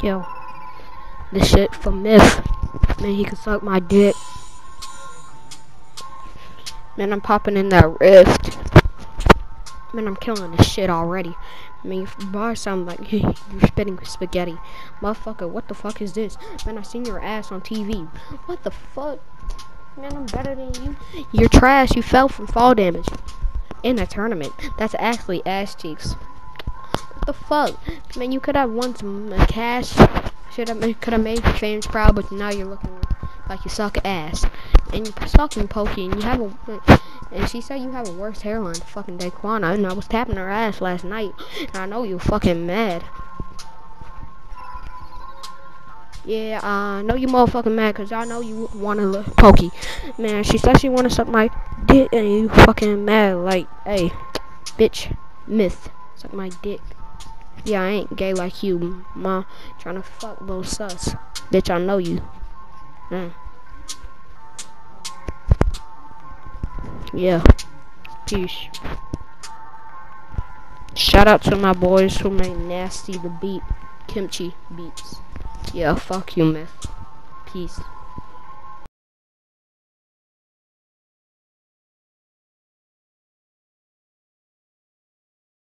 Yo, this shit from Myth. Man, he can suck my dick. Man, I'm popping in that rift. Man, I'm killing this shit already. I mean, bar sound like you're spitting spaghetti. Motherfucker, what the fuck is this? Man, I seen your ass on TV. What the fuck? Man, I'm better than you. You're trash. You fell from fall damage. In a tournament. That's actually ass cheeks. The fuck? Man, you could have won some uh, cash. Should have could have made your fans proud, but now you're looking like you suck ass. And you're sucking Poki, and you have a. And she said you have a worse hairline than fucking Daquana, and I was tapping her ass last night, and I know you're fucking mad. Yeah, I know you motherfucking mad, cause I know you wanna look Poki. Man, she said she wanna suck my dick, and you fucking mad, like, hey, bitch, myth, suck my dick. Yeah, I ain't gay like you, ma. Trying to fuck little sus. Bitch, I know you. Mm. Yeah. Peace. Shout out to my boys who made Nasty the Beat. Kimichi Beats. Yeah, fuck you, man. Peace.